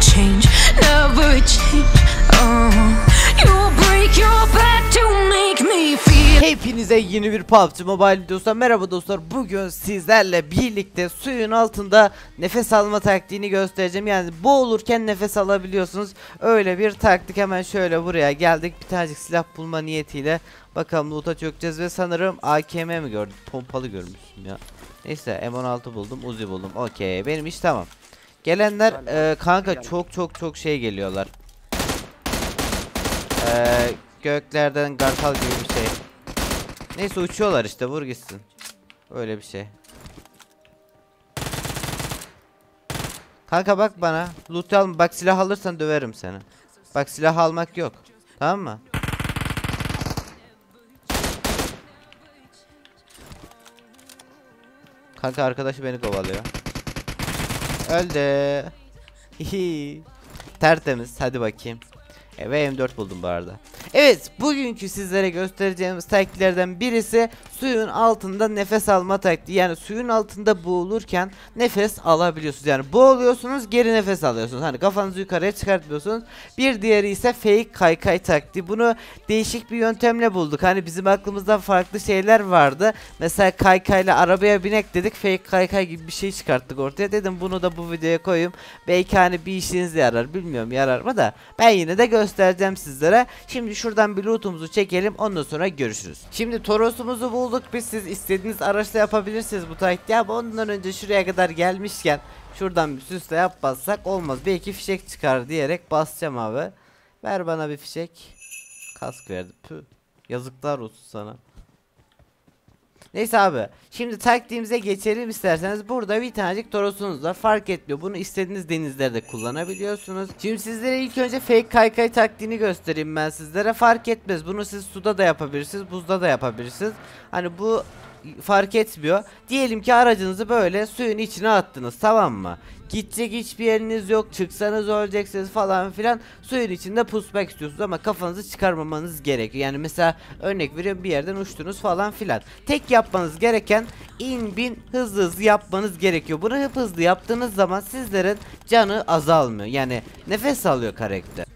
change, never change. Oh, you break your back to make me feel. Hepinize yeni bir PUBG Mobile videosu merhaba dostlar. Bugün sizlerle birlikte suyun altında nefes alma taktiğini göstereceğim. Yani boğulurken nefes alabiliyorsunuz. Öyle bir taktik. Hemen şöyle buraya geldik. Bir tanecik silah bulma niyetiyle. Bakalım loot'a çökeceğiz ve sanırım AKM mi gördüm pompalı görmüşüm ya. Neyse M16 buldum Uzi buldum. Okey benim iş tamam gelenler e, kanka çok çok çok şey geliyorlar Eee göklerden garkal gibi bir şey Neyse uçuyorlar işte vur gitsin. Öyle bir şey. Kanka bak bana. Loot al bak silah alırsan döverim seni. Bak silah almak yok. Tamam mı? Kanka arkadaşı beni kovalıyor. Öldü. Hihi. Tertemiz. Hadi bakayım. E, ve M4 buldum bu arada. Evet bugünkü sizlere göstereceğimiz taktiklerden birisi suyun altında nefes alma taktiği. Yani suyun altında boğulurken nefes alabiliyorsunuz. Yani boğuluyorsunuz geri nefes alıyorsunuz. Hani kafanızı yukarıya çıkartmıyorsunuz. Bir diğeri ise fake kaykay taktiği. Bunu değişik bir yöntemle bulduk. Hani bizim aklımızda farklı şeyler vardı. Mesela kaykayla arabaya binek dedik. Fake kaykay gibi bir şey çıkarttık ortaya. Dedim bunu da bu videoya koyayım. Belki hani bir işinize yarar. Bilmiyorum yarar mı da. Ben yine de göstereceğim sizlere. Şimdi şuradan bir lootumuzu çekelim. Ondan sonra görüşürüz. Şimdi Toros'umuzu bulduk. Biz siz istediğiniz araçla yapabilirsiniz bu taktiği. Ama ondan önce şuraya kadar gelmişken şuradan bir süsle yapmazsak olmaz. Belki fişek çıkar diyerek basacağım abi. Ver bana bir fişek. Kask verdi. Püh. Yazıklar olsun sana. Neyse abi. Şimdi taktiğimize geçelim isterseniz. Burada bir tanecik torosunuz var. Fark etmiyor. Bunu istediğiniz denizlerde kullanabiliyorsunuz. Şimdi sizlere ilk önce fake kaykay taktiğini göstereyim ben sizlere. Fark etmez. Bunu siz suda da yapabilirsiniz. Buzda da yapabilirsiniz. Hani bu fark etmiyor. Diyelim ki aracınızı böyle suyun içine attınız tamam mı? Gidecek hiçbir yeriniz yok. Çıksanız öleceksiniz falan filan. Suyun içinde pusmak istiyorsunuz ama kafanızı çıkarmamanız gerekiyor. Yani mesela örnek veriyorum bir yerden uçtunuz falan filan. Tek yapmanız gereken in bin hızlı hızlı yapmanız gerekiyor. Bunu hep hızlı yaptığınız zaman sizlerin canı azalmıyor. Yani nefes alıyor karakter.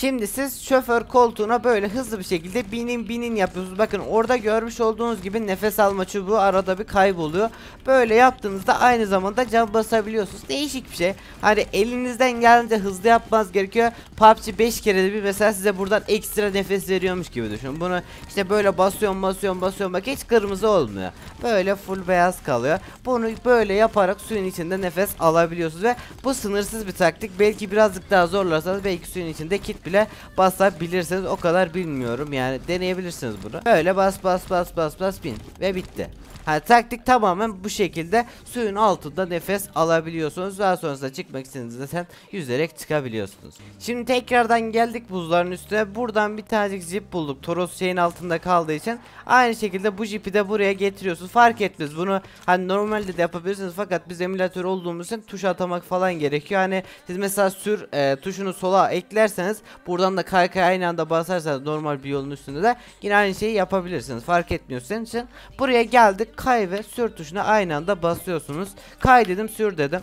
Şimdi siz şoför koltuğuna böyle hızlı bir şekilde binin binin yapıyorsunuz. Bakın orada görmüş olduğunuz gibi nefes alma çubuğu arada bir kayboluyor. Böyle yaptığınızda aynı zamanda can basabiliyorsunuz. Değişik bir şey. Hani elinizden gelince hızlı yapmanız gerekiyor. PUBG 5 kere de bir mesela size buradan ekstra nefes veriyormuş gibi düşünün. Bunu işte böyle basıyorum basıyorum basıyorum bak hiç kırmızı olmuyor. Böyle full beyaz kalıyor. Bunu böyle yaparak suyun içinde nefes alabiliyorsunuz ve bu sınırsız bir taktik. Belki birazcık daha zorlarsanız belki suyun içinde kit bile basabilirsiniz. O kadar bilmiyorum yani deneyebilirsiniz bunu. Böyle bas bas bas bas bas bin ve bitti. Ha taktik tamamen bu şekilde suyun altında nefes alabiliyorsunuz. Daha sonrasında çıkmak istediğinizde sen yüzerek çıkabiliyorsunuz. Şimdi tekrardan geldik buzların üstüne. Buradan bir tane jip bulduk. Toros şeyin altında kaldığı için. Aynı şekilde bu jipi de buraya getiriyorsunuz. Fark etmez bunu hani normalde de yapabilirsiniz fakat biz emülatör olduğumuz için tuş atamak falan gerekiyor. Hani siz mesela sür e, tuşunu sola eklerseniz buradan da kaykay aynı anda basarsanız normal bir yolun üstünde de yine aynı şeyi yapabilirsiniz. Fark etmiyor senin için. Buraya geldik kay ve sür tuşuna aynı anda basıyorsunuz. Kay dedim sür dedim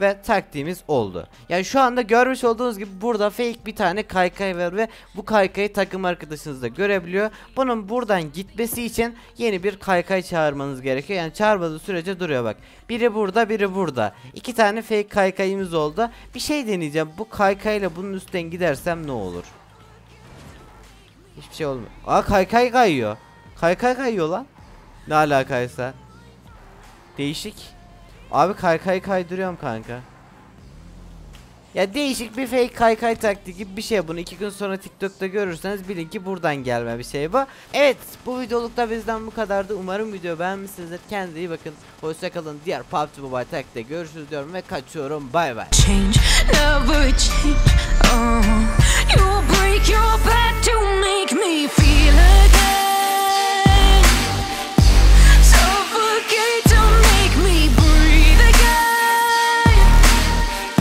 ve taktiğimiz oldu. Yani şu anda görmüş olduğunuz gibi burada fake bir tane kaykay var ve bu kaykayı takım arkadaşınız da görebiliyor. Bunun buradan gitmesi için yeni bir kaykay çağırmanız gerekiyor. Yani çağırmadığı sürece duruyor bak. Biri burada biri burada. İki tane fake kaykayımız oldu. Bir şey deneyeceğim. Bu kaykayla bunun üstten gidersem ne olur? Hiçbir şey olmuyor. Aa kaykay kayıyor. Kaykay kayıyor lan. Ne alakaysa. Değişik. Abi kaykay kaydırıyorum kanka. Ya değişik bir fake kaykay taktiği gibi bir şey bunu iki gün sonra TikTok'ta görürseniz bilin ki buradan gelme bir şey bu. Evet bu videolukta bizden bu kadardı. Umarım video beğenmişsinizdir. Kendinize iyi bakın. Hoşçakalın. Diğer PUBG Mobile taktikte görüşürüz diyorum ve kaçıyorum. Bay bay. change, never change. Oh,